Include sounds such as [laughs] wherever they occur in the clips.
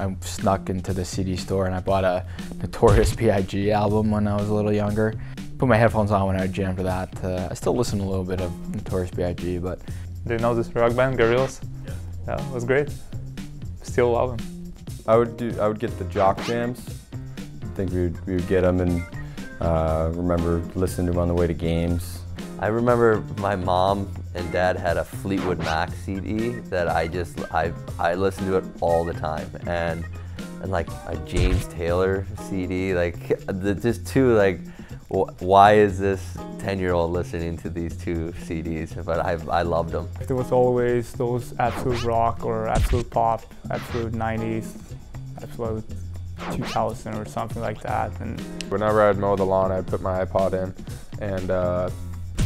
I snuck into the CD store and I bought a Notorious B.I.G. album when I was a little younger. Put my headphones on when I would jam to that. Uh, I still listen to a little bit of Notorious B.I.G., but Do you know this rock band, Gorillaz? Yeah. Yeah, it was great. Still love them. I would do. I would get the jock jams. I think we would, we would get them and uh, remember listening to them on the way to games. I remember my mom and dad had a Fleetwood Mac CD that I just I I listened to it all the time and and like a James Taylor CD like the, just two like wh- why is this 10 year old listening to these two CDs but I I loved them. There was always those absolute rock or absolute pop, absolute 90s, absolute 2000 or something like that. And Whenever I'd mow the lawn, I'd put my iPod in, and uh,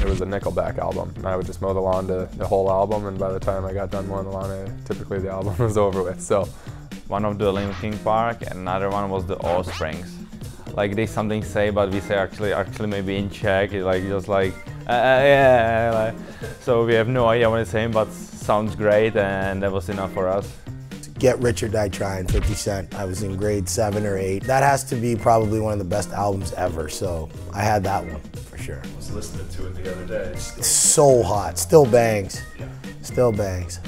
it was a Nickelback album. And I would just mow the lawn to the whole album, and by the time I got done mowing the lawn, I, typically the album [laughs] was over with. So One of the Linkin Park, and another one was the Offsprings. Like they something say, but we say actually, actually maybe in Czech, like just like uh, [laughs] yeah. Eh, like, so we have no idea what it's saying, but sounds great, and that was enough for us. Get Rich or Die Trying, 50 Cent. I was in grade seven or eight. That has to be probably one of the best albums ever, so I had that one for sure. I was listening to it the other day. It's So hot, still bangs. Still bangs.